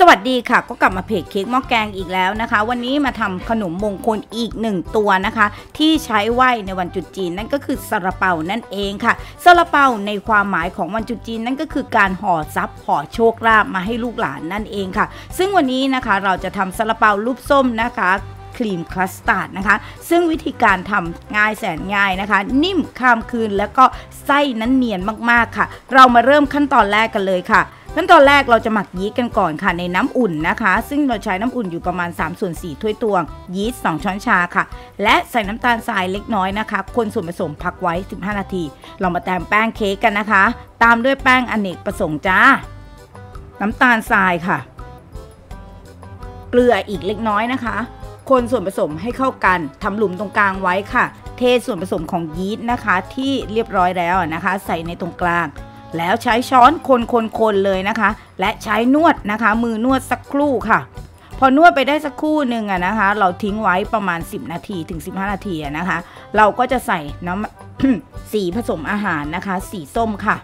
สวัสดีค่ะ ก็กลับมาเพจเค้กหม้อแกงอีกแล้วนะคะ วันนี้มาทำขนมมงคลอีกหนึ่งตัวนะคะ ที่ใช้ไหว้ในวันจุดจีนนั่นก็คือซาลาเปานั่นเองค่ะซาลาเปาในความหมายของวันจุดจีนนั่นก็คือการห่อทรัพย์ห่อโชคลาภมาให้ลูกหลานนั่นเองค่ะ ซึ่งวันนี้นะคะเราจะทำซาลาเปารูปส้มนะคะครีมคัสตาร์ดนะคะ ซึ่งวิธีการทำง่ายแสนง่ายนะคะ นิ่มข้ามคืนแล้วก็ไส้นั้นเนียนมากๆค่ะ เรามาเริ่มขั้นตอนแรกกันเลยค่ะ ขั้นตอนแรกเราจะหมักยีสต์กันก่อนค่ะในน้ำอุ่นนะคะ ซึ่งเราใช้น้ำอุ่นอยู่ประมาณ3ส่วน4ถ้วยตวง ยีสต์2ช้อนชาค่ะ และใส่น้ำตาลทรายเล็กน้อยนะคะคนส่วนผสมพักไว้ 15 นาที เรามาแต้มแป้งเค้กกันนะคะ ตามด้วยแป้งอเนกประสงค์จ้า น้ำตาลทรายค่ะ เกลืออีกเล็กน้อยนะคะ คนส่วนผสมให้เข้ากันทำหลุมตรงกลางไว้ค่ะ เทส่วนผสมของยีสต์นะคะ ที่เรียบร้อยแล้วนะคะ ใส่ในตรงกลาง แล้วใช้ช้อนคนคนคนเลยนะคะ และใช้นวดนะคะ มือนวดสักครู่ค่ะ พอนวดไปได้สักครู่หนึ่งอะนะคะ เราทิ้งไว้ประมาณ 10 นาทีถึง 15 นาทีนะคะ เราก็จะใส่น้ำสีผสมอาหารนะคะ สีส้มค่ะ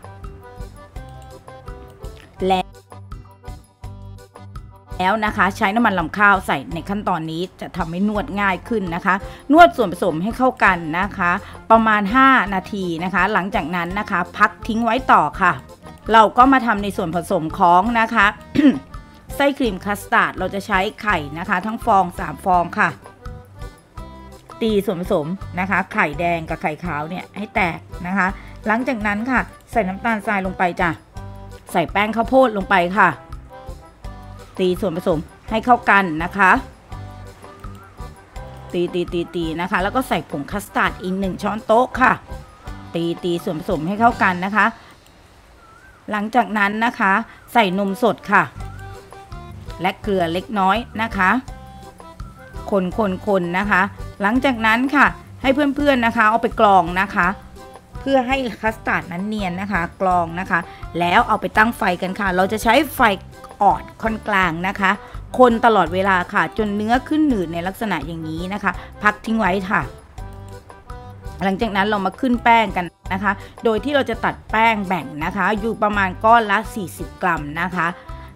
แล้วนะคะ ใช้น้ำมันลำข้าวใส่ในขั้นตอนนี้จะทำให้นวดง่ายขึ้นนะคะ นวดส่วนผสมให้เข้ากันนะคะ ประมาณ 5 นาทีนะคะ หลังจากนั้นนะคะ พักทิ้งไว้ต่อค่ะ เราก็มาทำในส่วนผสมของนะคะไส้ครีมคัสตาร์ดเราจะใช้ไข่นะคะ ทั้งฟอง 3 ฟองค่ะ ตีส่วนผสมนะคะ ไข่แดงกับไข่ขาวเนี่ยให้แตกนะคะ หลังจากนั้นค่ะ ใส่น้ำตาลทรายลงไปจ้ะใส่แป้งข้าวโพดลงไปค่ะ ตีส่วนผสมให้เข้ากันนะคะ ตีตีตีตีนะคะ แล้วก็ใส่ผงคัสตาร์ดอีกหนึ่งช้อนโต๊ะค่ะ ตีตีส่วนผสมให้เข้ากันนะคะ หลังจากนั้นนะคะ ใส่นมสดค่ะ และเกลือเล็กน้อยนะคะ คนคนคนนะคะ หลังจากนั้นค่ะ ให้เพื่อนๆนะคะเอาไปกรองนะคะเพื่อให้คัสตาร์ดนั้นเนียนนะคะ กรองนะคะ แล้วเอาไปตั้งไฟกันค่ะ เราจะใช้ไฟ อ่อนค่อนกลางนะคะ คนตลอดเวลาค่ะ จนเนื้อขึ้นหนืดในลักษณะอย่างนี้นะคะ พักทิ้งไว้ค่ะ หลังจากนั้นเรามาขึ้นแป้งกันนะคะ โดยที่เราจะตัดแป้งแบ่งนะคะ อยู่ประมาณก้อนละ 40 กรัมนะคะ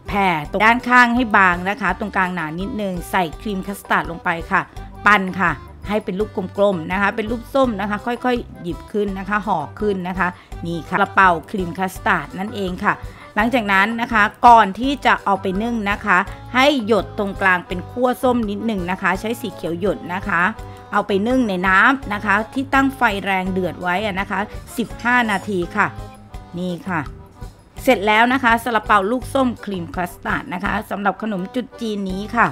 แผ่ตรงด้านข้างให้บางนะคะ ตรงกลางหนานิดนึง ใส่ครีมคัสตาร์ดลงไปค่ะ ปั้นค่ะ ให้เป็นรูปกลมๆนะคะ เป็นรูปส้มนะคะ ค่อยๆ หยิบขึ้นนะคะ ห่อขึ้นนะคะ นี่ค่ะซาลาเปาครีมคัสตาร์ดนั่นเองค่ะ หลังจากนั้นนะคะก่อนที่จะเอาไปนึ่งนะคะ ให้หยดตรงกลางเป็นขั้วส้มนิดหนึ่งนะคะ ใช้สีเขียวหยดนะคะเอาไปนึ่งในน้ำนะคะ ที่ตั้งไฟแรงเดือดไว้นะคะ 15 นาทีค่ะ นี่ค่ะ เสร็จแล้วนะคะซาลาเปาลูกส้มครีมคัสตาร์ดนะคะสำหรับขนมตรุษจีนนี้ค่ะ